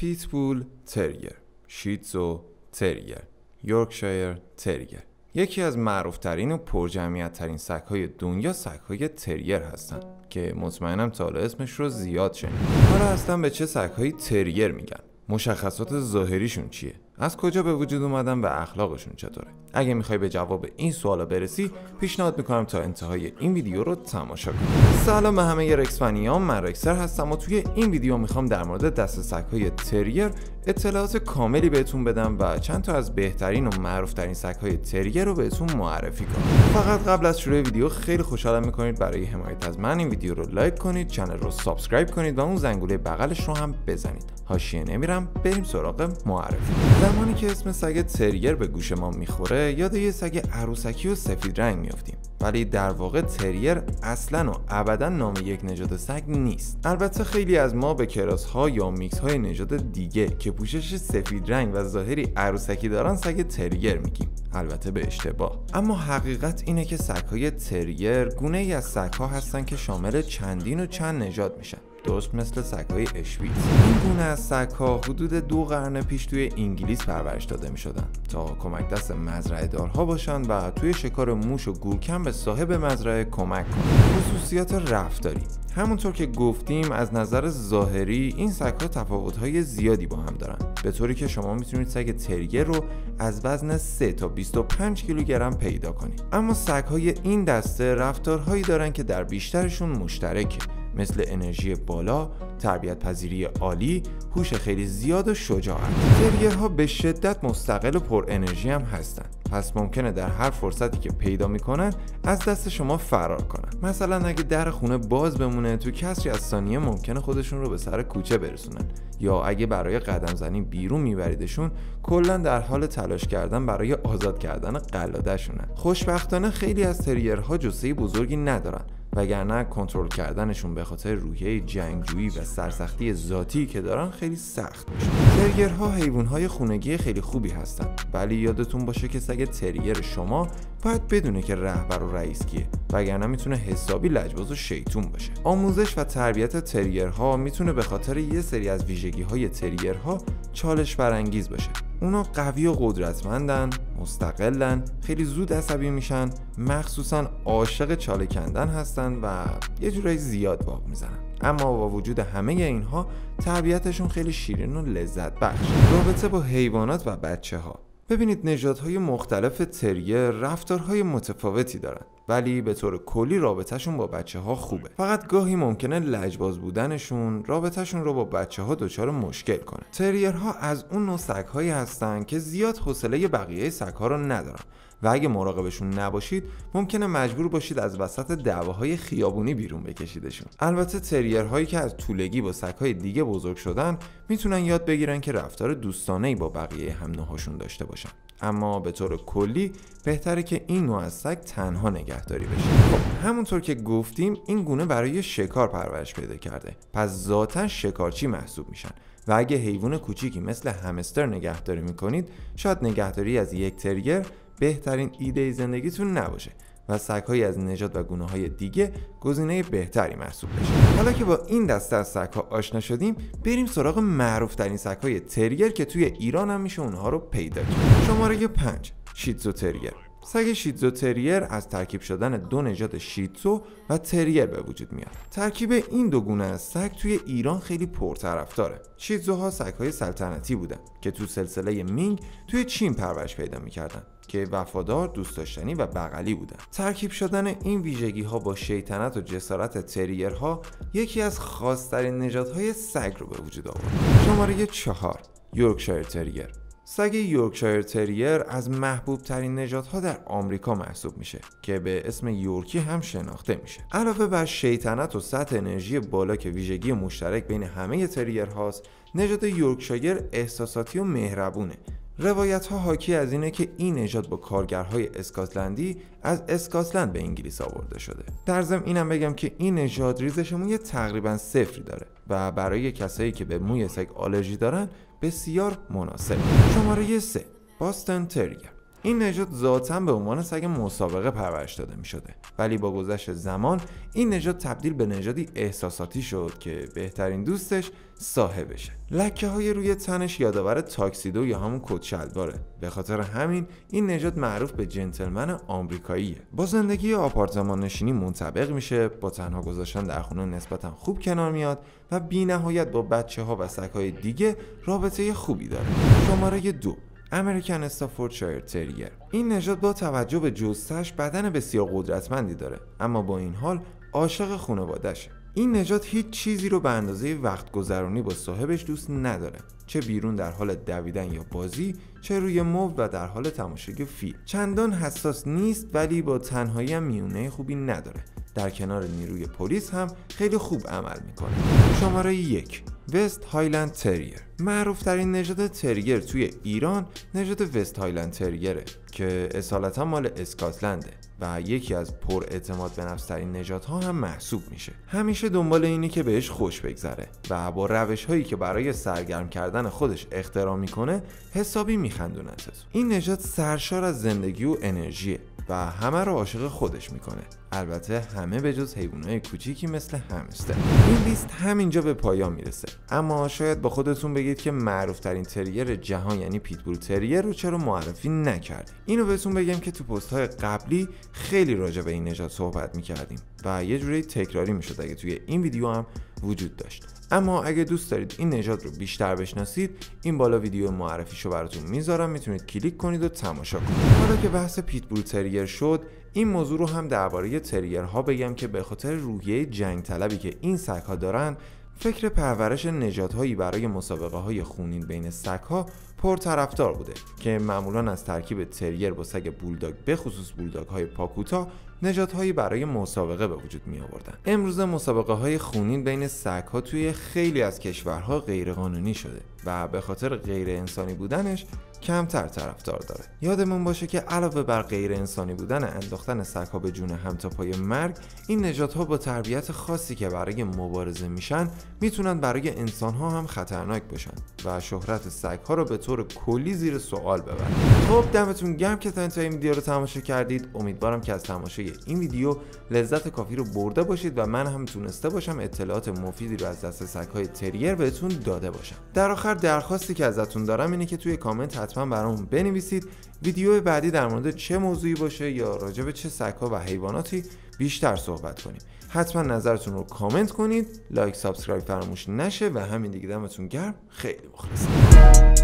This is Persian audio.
پیتبول تریر شیتزو تریر یورکشایر تریر یکی از معروفترین و پرجمعیت ترین سگهای دنیا سگهای تریر هستند که مطمئنم تا اسمش رو زیاد شنید حالا اصلا به چه سگهایی تریر میگن؟ مشخصات ظاهریشون چیه؟ از کجا به وجود اومدن و اخلاقشون چطوره؟ اگه می‌خوای به جواب این سوالا برسی پیشنهاد می‌کنم تا انتهای این ویدیو رو تماشا کنی. سلام همه رکسفنیان من رکسر هستم و توی این ویدیو می‌خوام در مورد دست سگهای تریر اطلاعات کاملی بهتون بدم و چند تا از بهترین و معروفترین سگهای تریر رو بهتون معرفی کنم. فقط قبل از شروع ویدیو خیلی خوشحالم می‌کنید برای حمایت از من این ویدیو رو لایک کنید channel رو subscribe کنید و اون زنگوله بغلش رو هم بزنید. حاشیه نمیرم بریم سراغ معرفی. زمانی که اسم سگ تریر به گوش ما می‌خوره یاد یه سگ عروسکی و سفید رنگ میافتیم. ولی در واقع تریر اصلا و ابدا نام یک نژاد سگ نیست. البته خیلی از ما به cross ها یا میکس های نژاد دیگه که پوشش سفید رنگ و ظاهری عروسکی دارن سگ تریر میگیم. البته به اشتباه. اما حقیقت اینه که سگ های تریر گونه ای از سگ ها هستن که شامل چندین و چند نژاد میشن. درست مثل سگهای اشویز این گونه از سگها حدود دو قرن پیش توی انگلیس پرورش داده می شدن تا کمک دست مزرعه دارها باشن و توی شکار موش و گورکن به صاحب مزرعه کمک کنند خصوصیات رفتاری. همونطور که گفتیم از نظر ظاهری این سگها تفاوت‌های زیادی با هم دارن. به طوری که شما می‌تونید سگ تریر رو از وزن 3 تا 25 کیلوگرم پیدا کنید. اما سگهای این دسته رفتارهایی دارن که در بیشترشون مشترکه. مثل انرژی بالا، تربیت پذیری عالی، هوش خیلی زیاد و شجاعت. تریرها به شدت مستقل و پر انرژی هم هستن. پس ممکنه در هر فرصتی که پیدا می‌کنن از دست شما فرار کنن. مثلا اگه در خونه باز بمونه تو کسری از ثانیه ممکنه خودشون رو به سر کوچه برسونن یا اگه برای قدم زنی بیرون میبریدشون کلا در حال تلاش کردن برای آزاد کردن قلادهشونن. خوشبختانه خیلی از تریرها جسه بزرگی ندارن وگرنه کنترل کردنشون به خاطر روحیه جنگجویی و سرسختی ذاتی که دارن خیلی سخت میشه. تریرها حیوانهای خونگی خیلی خوبی هستن ولی یادتون باشه که سگ تریر شما باید بدونه که رهبر و رئیس کیه وگرنه می‌تونه حسابی لجباز و شیطون باشه. آموزش و تربیت تریرها می‌تونه به خاطر یه سری از ویژگی های تریرها چالش برانگیز باشه. اونا قوی و قدرتمندن مستقلن خیلی زود عصبی میشن مخصوصا عاشق چاله کندن هستن و یه جورایی زیاد باغ می‌زنن. اما با وجود همه اینها تربیتشون خیلی شیرین و لذت بخش رابطه با حیوانات و بچه ها ببینید نژادهای مختلف تریر رفتارهای متفاوتی دارن. ولی به طور کلی رابطهشون با بچه ها خوبه. فقط گاهی ممکنه لجباز بودنشون رابطهشون رو با بچه ها دچار مشکل کنه. تریرها از اون نوع سگ هایی هستن که زیاد حوصله بقیه سگ ها رو ندارن. و اگه مراقبشون نباشید ممکنه مجبور باشید از وسط دعواهای خیابونی بیرون بکشیدشون. البته تریرهایی که از طولگی با سگهای دیگه بزرگ شدن می‌تونن یاد بگیرن که رفتار دوستانه با بقیه هم داشته باشن. اما به طور کلی بهتره که این نوع از سگ تنها نگهداری بشه. خب همونطور که گفتیم این گونه برای شکار پرورش پیدا کرده. پس ذاتا شکارچی محسوب میشن. و اگه حیوان کوچیکی مثل همستر نگهداری می‌کنید شاید نگهداری از یک تریر بهترین ایده زندگیتون نباشه. و سگهایی از نژاد و گونه های دیگه گزینه بهتری محسوب بشه. حالا که با این دسته از سگها آشنا شدیم بریم سراغ معروف ترین سگهای تریر که توی ایران هم میشه اونها رو پیدا کرد. شماره 5 شیتزو تریر سگ شیتزو تریر از ترکیب شدن دو نژاد شیتزو و تریر به وجود میاد. ترکیب این دو گونه از سگ توی ایران خیلی پرطرفداره. شیتزوها سگهای سلطنتی بودن که تو سلسله مینگ توی چین پرورش پیدا می‌کردن که وفادار، دوست داشتنی و بغلی بودن. ترکیب شدن این ویژگی ها با شیطنت و جسارت تریرها یکی از خاصترین نژادهای سگ رو به وجود آورد. شماره چهار یورکشایر تریر سگ یورکشایر تریر از محبوب ترین نژادها در آمریکا محسوب میشه که به اسم یورکی هم شناخته میشه. علاوه بر شیطنت و سطح انرژی بالا که ویژگی مشترک بین همه تریر هاست نژاد یورکشایر احساساتی و مهربونه. روایت ها حاکی از اینه که این نژاد با کارگرهای اسکاتلندی از اسکاتلند به انگلیس آورده شده. در ضمن اینم بگم که این نژاد ریزش موی تقریبا صفری داره و برای کسایی که به موی سگ آلرژی دارن بسیار مناسب. شماره 3 باستن تریر این نژاد ذاتا به عنوان سگ مسابقه پرورش داده می شده ولی با گذشت زمان این نژاد تبدیل به نژادی احساساتی شد که بهترین دوستش صاحبشه. لکه های روی تنش یادآور تاکسیدو یا همون کت شلواره. به خاطر همین این نژاد معروف به جنتلمن آمریکاییه. با زندگی آپارتمان نشینی منطبق میشه با تنها گذاشتن در خونه نسبتا خوب کنار میاد و بی نهایت با بچه ها و سگ های دیگه رابطه خوبی داره. شماره دو. امریکن استافوردشایر تریر این نژاد با توجه به جستش بدن بسیار قدرتمندی داره اما با این حال عاشق خانوادهشه این نژاد هیچ چیزی رو به اندازه وقت گذرانی با صاحبش دوست نداره چه بیرون در حال دویدن یا بازی چه روی مبل و در حال تماشای فیلم. چندان حساس نیست ولی با تنهایی هم میونه خوبی نداره. در کنار نیروی پلیس هم خیلی خوب عمل می‌کنه. شماره یک وست هایلند تریر معروف ترین نژاد تریر توی ایران نژاد وست هایلند تریره که اصالتا مال اسکاتلنده. و یکی از پر اعتماد به نفس ترین نژادها هم محسوب میشه. همیشه دنبال اینی که بهش خوش بگذره و با روش هایی که برای سرگرم کردن خودش اختراع می‌کنه حسابی میخندونتتون این نژاد سرشار از زندگی و انرژیه و همه رو عاشق خودش می‌کنه. البته همه به جز حیوانات کوچیکی مثل همستر. این لیست همینجا به پایان می‌رسه. اما شاید با خودتون بگید که معروف ترین تریر جهان یعنی پیتبول تریر رو چرا معرفی نکردیم اینو بهتون بگم که تو پست های قبلی خیلی راجع به این نژاد صحبت می‌کردیم و یه جوری تکراری می‌شد اگه توی این ویدیو هم وجود داشت. اما اگه دوست دارید این نژاد رو بیشتر بشناسید این بالا ویدیو معرفیشو براتون می‌ذارم. می‌تونید کلیک کنید و تماشا کنید. حالا که بحث پیتبول تریر شد این موضوع رو هم درباره تریرها بگم که به خاطر روحیه جنگ طلبی که این سگها دارن فکر پرورش نژادهایی برای مسابقه های خونین بین سگها پرطرفدار بوده که معمولا از ترکیب تریر با سگ بولداگ به خصوص بولداگ های پاکوتا نژادهایی برای مسابقه به وجود می آوردن امروز مسابقه های خونین بین سگ ها توی خیلی از کشورها غیرقانونی شده و به خاطر غیر انسانی بودنش کمتر طرفدار داره. یادمون باشه که علاوه بر غیر انسانی بودن انداختن سگها به جون هم تا پای مرگ این نژادها با تربیت خاصی که برای مبارزه میشن می‌تونن برای انسانها هم خطرناک باشن و شهرت سگها رو به طور کلی زیر سوال ببرن خب دمتون گرم که تا این ویدیو رو تماشا کردید. امیدوارم که از تماشای این ویدیو لذت کافی رو برده باشید و من هم تونسته باشم اطلاعات مفیدی رو از دسته سگهای تریر بهتون داده باشم. در آخر درخواستی که ازتون دارم اینه که توی کامنت حتما برامون بنویسید. ویدیو بعدی در مورد چه موضوعی باشه یا راجع به چه سگها و حیواناتی بیشتر صحبت کنیم. حتما نظرتون رو کامنت کنید. like subscribe فراموش نشه و همین دیگه. دمتون گرم. خیلی مخلصم.